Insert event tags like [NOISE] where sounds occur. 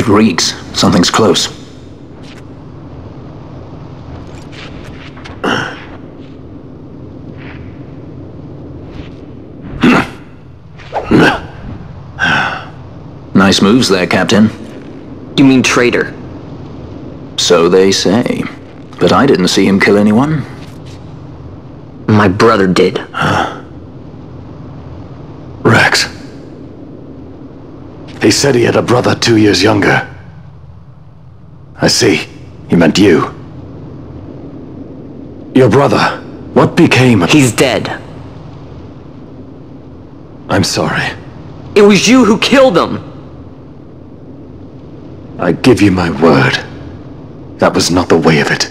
It reeks. Something's close. nice moves there, Captain. You mean traitor? So they say. But I didn't see him kill anyone. My brother did. [SIGHS] He said he had a brother two years younger. I see. He meant you. Your brother. What became of... He's dead. I'm sorry. It was you who killed him! I give you my word. That was not the way of it.